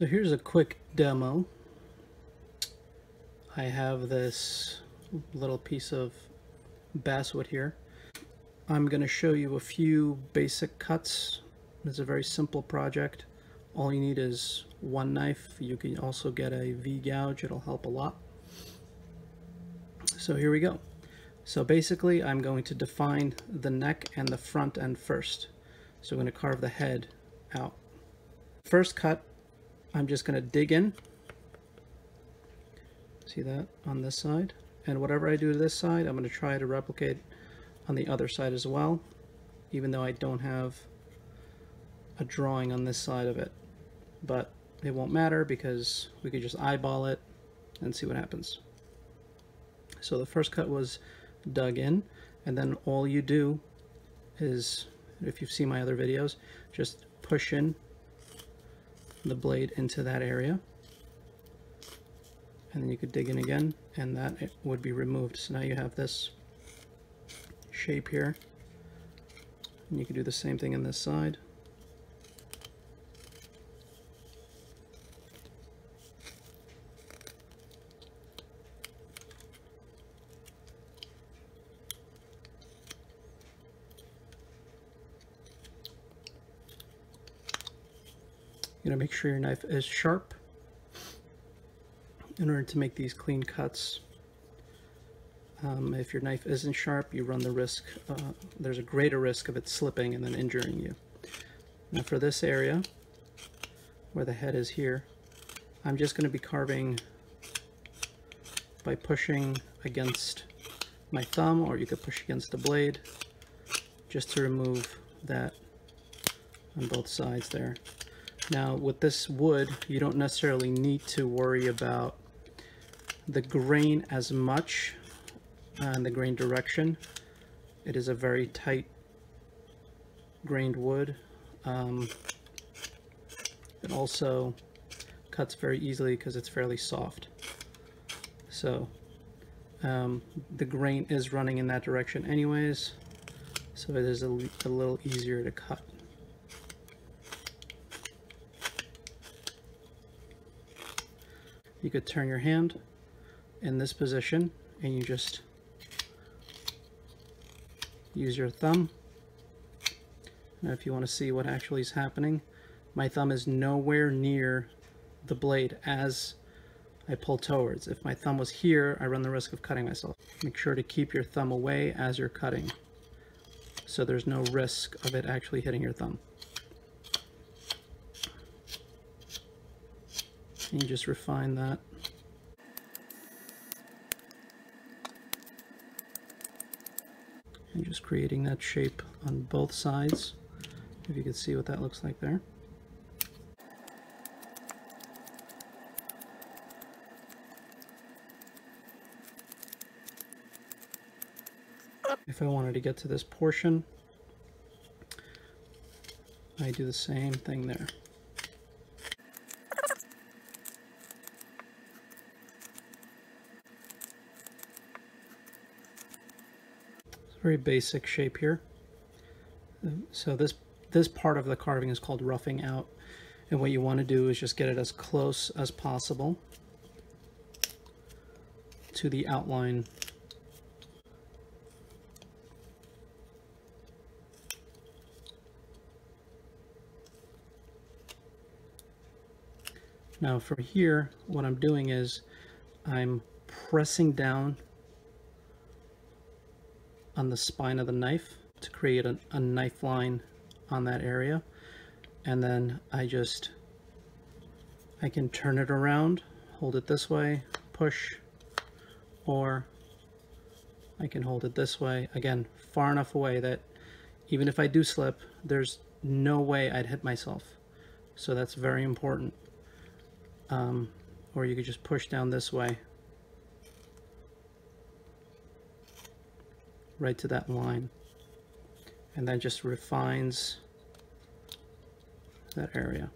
So here's a quick demo. I have this little piece of basswood here. I'm going to show you a few basic cuts. It's a very simple project. All you need is one knife. You can also get a V-gouge. It'll help a lot. So here we go. So basically I'm going to define the neck and the front end first. So I'm going to carve the head out. First cut I'm just going to dig in. See that on this side? And whatever I do to this side, I'm going to try to replicate on the other side as well, even though I don't have a drawing on this side of it. But it won't matter because we could just eyeball it and see what happens. So the first cut was dug in, and then all you do is, if you've seen my other videos, just push in the blade into that area. And then you could dig in again and that would be removed. So now you have this shape here. And you can do the same thing on this side You gotta make sure your knife is sharp in order to make these clean cuts. Um, if your knife isn't sharp, you run the risk, uh, there's a greater risk of it slipping and then injuring you. Now for this area, where the head is here, I'm just going to be carving by pushing against my thumb, or you could push against the blade, just to remove that on both sides there. Now with this wood, you don't necessarily need to worry about the grain as much and the grain direction. It is a very tight grained wood. Um, it also cuts very easily because it's fairly soft. So um, the grain is running in that direction anyways, so it is a, a little easier to cut. You could turn your hand in this position and you just use your thumb. Now if you want to see what actually is happening, my thumb is nowhere near the blade as I pull towards. If my thumb was here, I run the risk of cutting myself. Make sure to keep your thumb away as you're cutting so there's no risk of it actually hitting your thumb. And you just refine that. And just creating that shape on both sides, if you can see what that looks like there. If I wanted to get to this portion, I do the same thing there. Very basic shape here. So this this part of the carving is called roughing out. And what you want to do is just get it as close as possible to the outline Now from here, what I'm doing is I'm pressing down on the spine of the knife to create a, a knife line on that area. And then I just I can turn it around hold it this way push or I can hold it this way. Again far enough away that even if I do slip there's no way I'd hit myself. So that's very important. Um, or you could just push down this way right to that line and then just refines that area.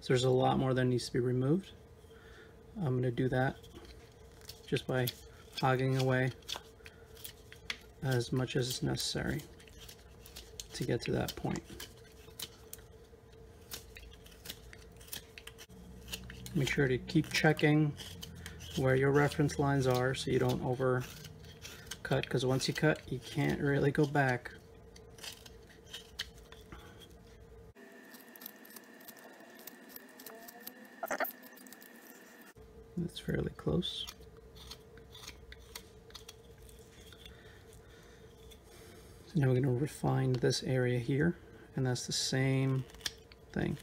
So there's a lot more that needs to be removed. I'm going to do that just by hogging away as much as is necessary to get to that point. Make sure to keep checking where your reference lines are so you don't over cut because once you cut you can't really go back. That's fairly close. So now we're going to refine this area here and that's the same thing.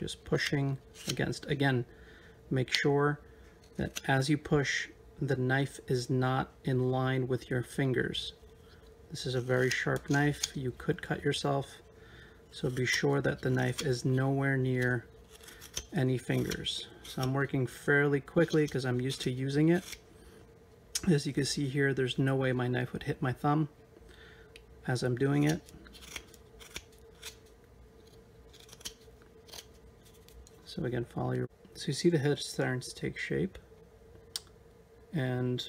Just pushing against, again, make sure that as you push, the knife is not in line with your fingers. This is a very sharp knife. You could cut yourself. So be sure that the knife is nowhere near any fingers. So I'm working fairly quickly because I'm used to using it. As you can see here, there's no way my knife would hit my thumb as I'm doing it. So again, follow your, so you see the head starting to take shape and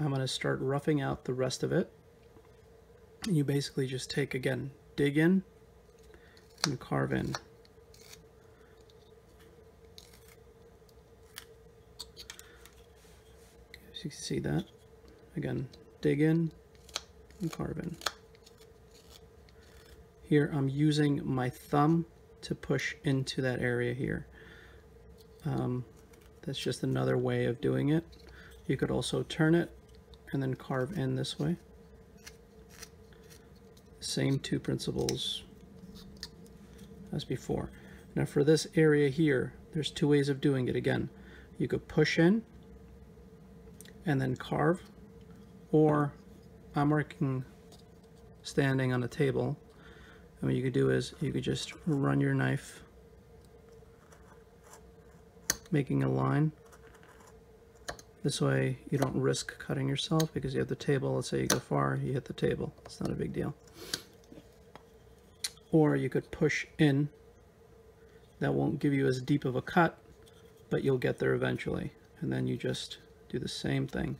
I'm going to start roughing out the rest of it. You basically just take, again, dig in and carve in. So you can see that. Again, dig in and carve in. Here I'm using my thumb to push into that area here. Um, that's just another way of doing it. You could also turn it and then carve in this way. Same two principles as before. Now for this area here, there's two ways of doing it again. You could push in and then carve, or I'm working standing on a table. And what you could do is you could just run your knife, making a line this way you don't risk cutting yourself because you have the table. Let's say you go far, you hit the table. It's not a big deal. Or you could push in. That won't give you as deep of a cut, but you'll get there eventually. And then you just do the same thing.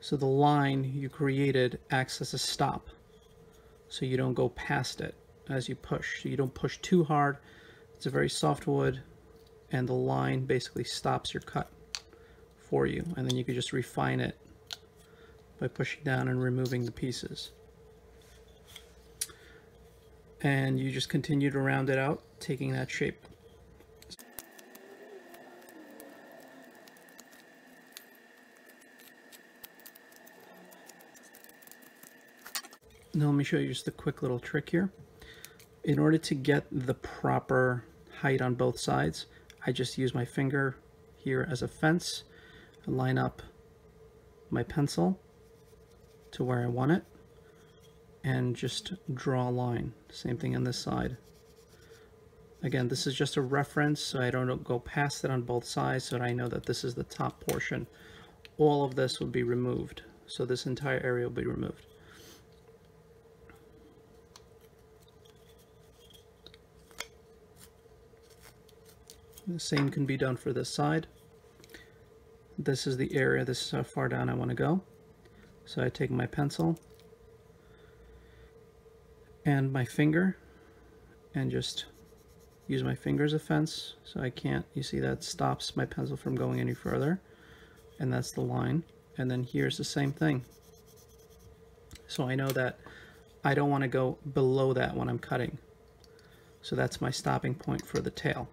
So the line you created acts as a stop. So you don't go past it as you push. So you don't push too hard. It's a very soft wood and the line basically stops your cut for you and then you can just refine it by pushing down and removing the pieces and you just continue to round it out taking that shape now let me show you just a quick little trick here in order to get the proper height on both sides I just use my finger here as a fence and line up my pencil to where I want it and just draw a line. Same thing on this side. Again, this is just a reference so I don't go past it on both sides so I know that this is the top portion. All of this will be removed. So this entire area will be removed. The same can be done for this side. This is the area, this is how far down I want to go. So I take my pencil and my finger and just use my finger as a fence so I can't, you see that stops my pencil from going any further? And that's the line. And then here's the same thing. So I know that I don't want to go below that when I'm cutting. So that's my stopping point for the tail